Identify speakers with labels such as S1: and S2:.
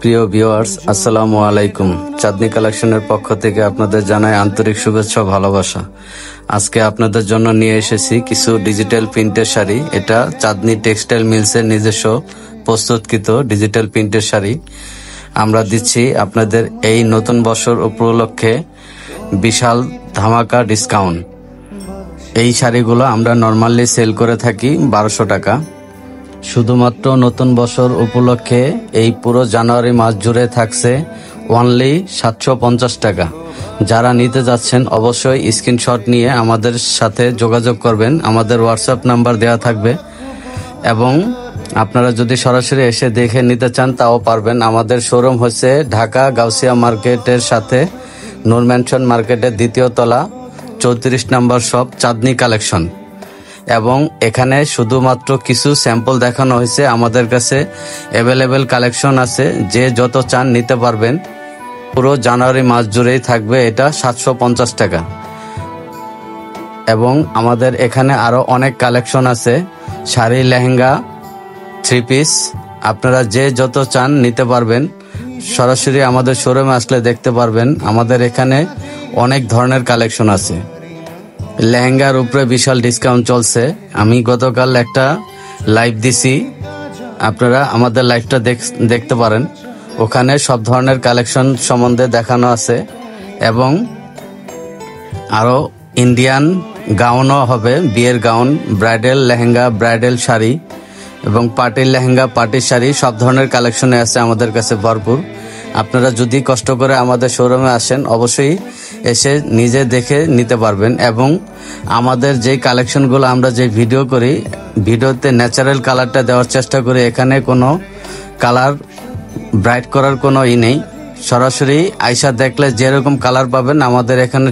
S1: প্রিয় ভিউয়ার্স, আসসালামু আলাইকুম। চাঁদনি কালেকশনের পক্ষ থেকে আপনাদের জানাই আন্তরিক শুভেচ্ছা ভালোবাসা। আজকে আপনাদের জন্য নিয়ে এসেছি কিছু ডিজিটাল প্রিন্টের শাড়ি। এটা চাঁদনি টেক্সটাইল মিলসের নিজস্ব প্রস্তুতকৃত ডিজিটাল প্রিন্টের শাড়ি। আমরা দিচ্ছি আপনাদের এই নতুন বছর উপলক্ষে বিশাল ধামাকা ডিসকাউন্ট। এই শাড়িগুলো আমরা নর্মালি সেল করে থাকি বারোশো টাকা। শুধুমাত্র নতুন বছর উপলক্ষে এই পুরো জানুয়ারি মাস জুড়ে থাকছে ওনলি সাতশো পঞ্চাশ টাকা। যারা নিতে যাচ্ছেন অবশ্যই স্ক্রিনশট নিয়ে আমাদের সাথে যোগাযোগ করবেন। আমাদের হোয়াটসঅ্যাপ নাম্বার দেওয়া থাকবে। এবং আপনারা যদি সরাসরি এসে দেখে নিতে চান, তাও পারবেন। আমাদের শোরুম হচ্ছে ঢাকা গাউসিয়া মার্কেটের সাথে নূর ম্যানশন মার্কেটের দ্বিতীয় তলা, চৌত্রিশ নম্বর শপ চাঁদনি কালেকশন এবং এখানে শুধুমাত্র কিছু স্যাম্পল দেখানো হয়েছে আমাদের কাছে অ্যাভেলেবেল কালেকশন আছে। যে যত চান নিতে পারবেন। পুরো জানুয়ারি মাস জুড়েই থাকবে এটা সাতশো পঞ্চাশ টাকা। এবং আমাদের এখানে আরও অনেক কালেকশন আছে। শাড়ি, লেহেঙ্গা থ্রি পিস আপনারা যে যত চান নিতে পারবেন। সরাসরি আমাদের শোরুমে আসলে দেখতে পারবেন। আমাদের এখানে অনেক ধরনের কালেকশন আছে। লেহেঙ্গার উপরে বিশাল ডিসকাউন্ট চলছে। আমি গতকাল একটা লাইভ দিছি। আপনারা আমাদের লাইভটা দেখতে পারেন। ওখানে সব ধরনের কালেকশন সম্বন্ধে দেখানো আছে। এবং আরও ইন্ডিয়ান গাউনও হবে, বিয়ের gown bridal lehenga bridal sari এবং পার্টির লেহেঙ্গা পার্টির শাড়ি সব ধরনের কালেকশনে আছে আমাদের কাছে ভরপুর। আপনারা যদি কষ্ট করে আমাদের শোরুমে আসেন, অবশ্যই এসে নিজে দেখে নিতে পারবেন এবং আমাদের যে কালেকশনগুলো আমরা যে ভিডিও করি, ভিডিওতে ন্যাচারাল কালারটা দেওয়ার চেষ্টা করি। এখানে কোনো কালার ব্রাইট করার কোনো ই নেই। সরাসরি আইসা দেখলে যেরকম কালার পাবেন, আমাদের এখানে